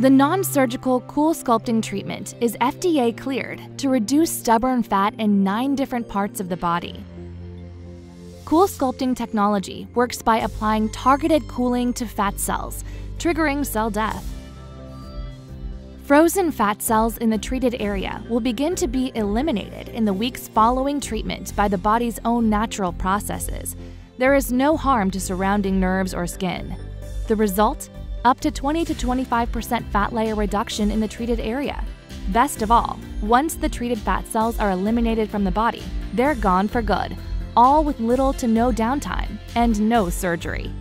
The non-surgical Cool Sculpting treatment is FDA cleared to reduce stubborn fat in nine different parts of the body. Cool Sculpting technology works by applying targeted cooling to fat cells, triggering cell death. Frozen fat cells in the treated area will begin to be eliminated in the weeks following treatment by the body's own natural processes. There is no harm to surrounding nerves or skin. The result? Up to 20 to 25% fat layer reduction in the treated area. Best of all, once the treated fat cells are eliminated from the body, they're gone for good, all with little to no downtime and no surgery.